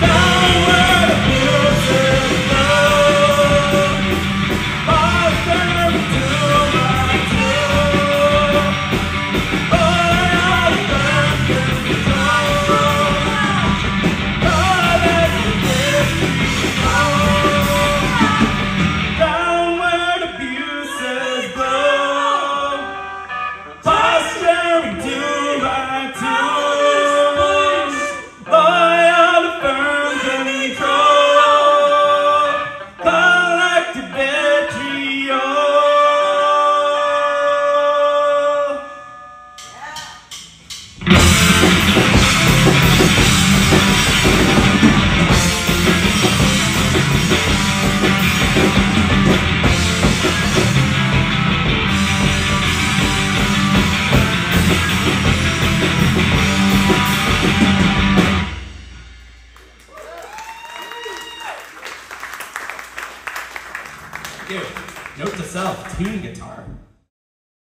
Don't Tune guitar.